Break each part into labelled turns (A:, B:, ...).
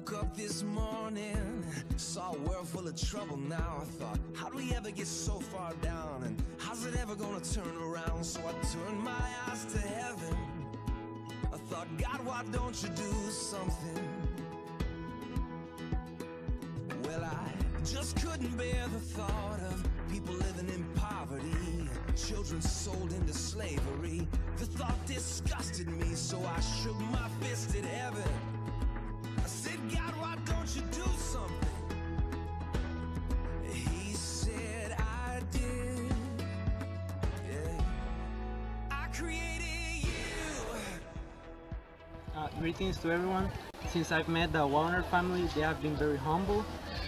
A: woke up this morning, saw a world full of trouble now. I thought, how do we ever get so far down? And how's it ever gonna turn around? So I turned my eyes to heaven. I thought, God, why don't you do something? Well, I just couldn't bear the thought of people living in poverty, children sold into slavery. The thought disgusted me, so I shook my fist at heaven. He said, I did. I created you.
B: Uh, greetings to everyone. Since I've met the Waggoner family, they have been very humble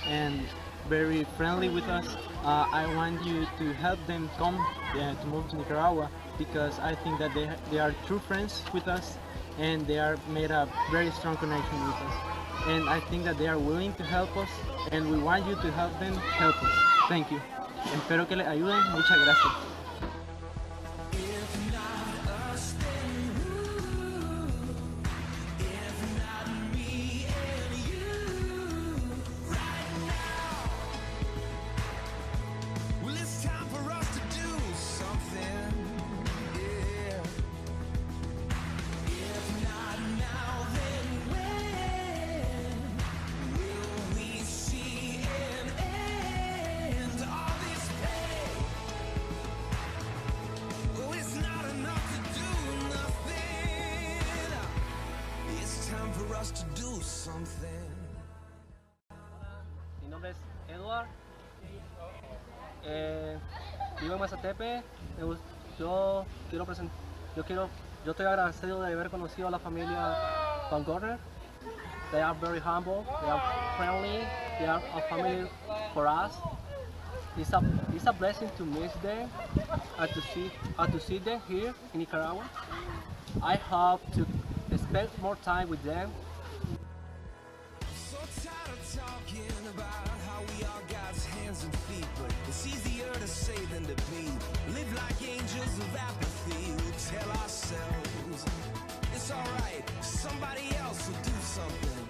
B: and very friendly with us. Uh, I want you to help them come uh, to move to Nicaragua because I think that they, they are true friends with us and they are made a very strong connection with us. And I think that they are willing to help us and we want you to help them help us. Thank you. Espero que les ayuden. Muchas gracias. Nombre es Edward. Eh, vivo en Masatepe. Yo quiero presen- yo quiero, yo estoy agradecido de haber conocido a la familia Van Gorner. They are very humble. They are friendly. They are a family for us. It's a it's a blessing to meet them and to see and to see them here in Nicaragua. I hope to spend more time with them
A: So tired of talking about but it's easier to say than to be. Live like angels of apathy. We tell ourselves it's alright, somebody else will do something.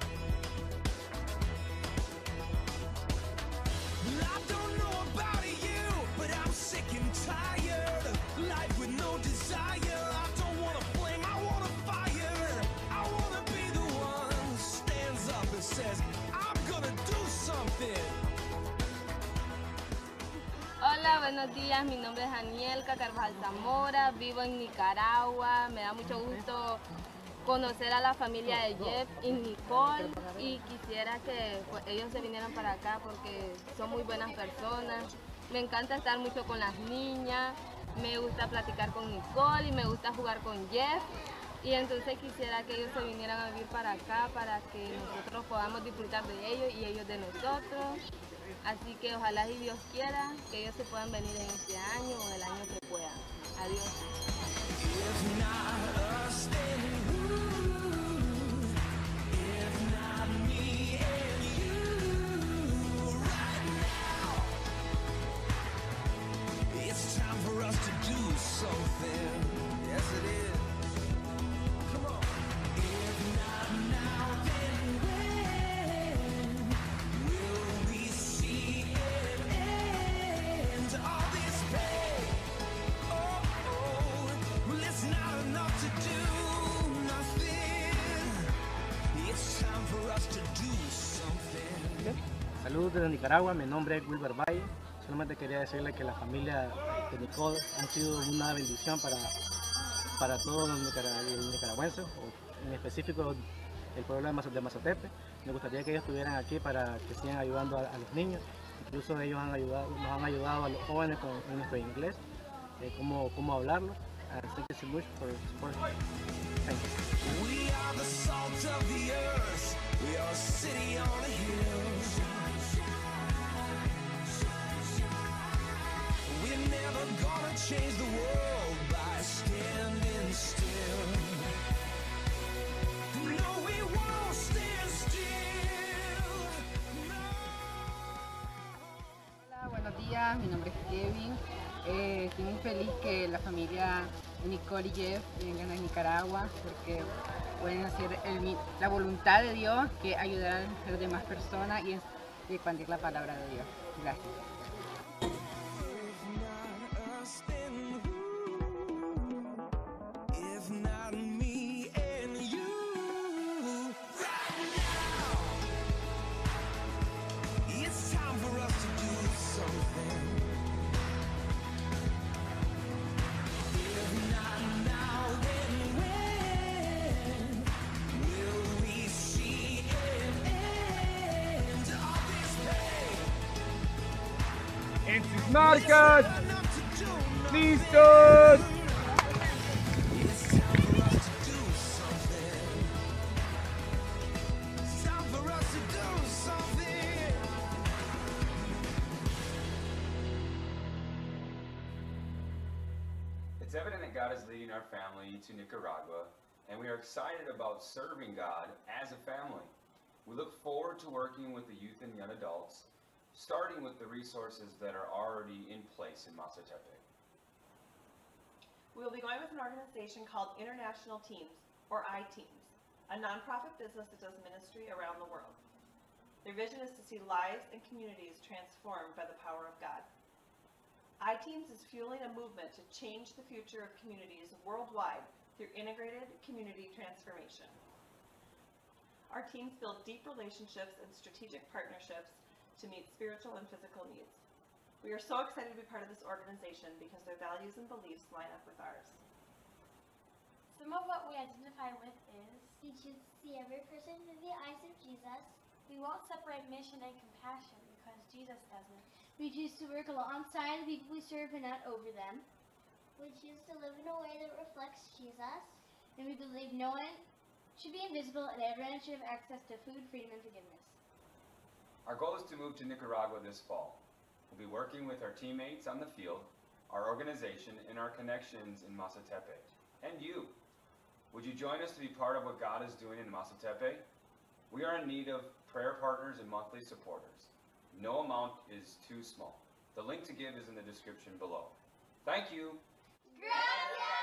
A: I don't know about you, but I'm sick and tired life with no desire. I don't want a flame, I want a fire. I want to be the one who stands up and says, I'm gonna do something.
C: Buenos días. Mi nombre es Anielka Carvajal Zamora. Vivo en Nicaragua. Me da mucho gusto conocer a la familia de Jeff y Nicole. Y quisiera que pues, ellos se vinieran para acá porque son muy buenas personas. Me encanta estar mucho con las niñas. Me gusta platicar con Nicole y me gusta jugar con Jeff. Y entonces quisiera que ellos se vinieran a vivir para acá para que nosotros podamos disfrutar de ellos y ellos de nosotros. Así que ojalá y Dios quiera que ellos se puedan venir en este año o el año que puedan. Adiós.
B: Saludos desde Nicaragua, mi nombre es Wilber Valle. Solamente quería decirle que la familia de Nicole han sido una bendición para, para todos los nicara- los nicaragüenses, o en específico el pueblo de, Maza- de Mazatepe. Me gustaría que ellos estuvieran aquí para que sigan ayudando a, los niños. Incluso ellos nos han ayudado a los jóvenes con nuestro inglés, eh, cómo, cómo hablarlo. Uh, thank you so much for support. Thank you.
A: Change the world by standing still.
D: Hola, buenos días, mi nombre es Kevin. Eh, estoy muy feliz que la familia Nicole y Jeff vengan a Nicaragua porque
A: pueden hacer la voluntad de Dios que ayudar a las demás personas y expandir la palabra de Dios. Gracias.
E: Do something.
F: It's evident that God is leading our family to Nicaragua, and we are excited about serving God as a family. We look forward to working with the youth and young adults, starting with the resources that are already in place in Masatepe.
G: We will be going with an organization called International Teams, or I-Teams, a nonprofit business that does ministry around the world. Their vision is to see lives and communities transformed by the power of God. I-Teams is fueling a movement to change the future of communities worldwide through integrated community transformation. Our teams build deep relationships and strategic partnerships to meet spiritual and physical needs. We are so excited to be part of this organization because their values and beliefs line up with ours.
H: Some of what we identify with is
I: We choose to see every person through the eyes of Jesus.
H: we won't separate mission and compassion because Jesus doesn't.
I: We choose to work alongside the people we serve and not over them.
J: We choose to live in a way that reflects Jesus.
I: And we believe no one should be invisible and everyone should have access to food, freedom, and forgiveness.
F: Our goal is to move to Nicaragua this fall. We'll be working with our teammates on the field, our organization, and our connections in Masatepe. And you. Would you join us to be part of what God is doing in Masatepe? We are in need of prayer partners and monthly supporters. No amount is too small. The link to give is in the description below. Thank you.
J: Gracias!